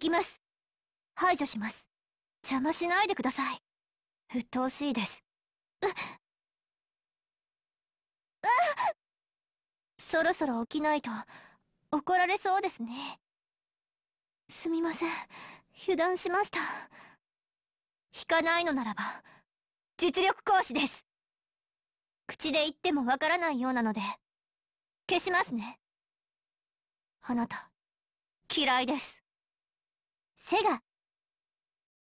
行きます。排除します。邪魔しないでください。鬱陶しいです。うっそろそろ起きないと怒られそうですね。すみません。油断しました。引かないのならば実力行使です。口で言ってもわからないようなので消しますね。あなた嫌いです。セガ。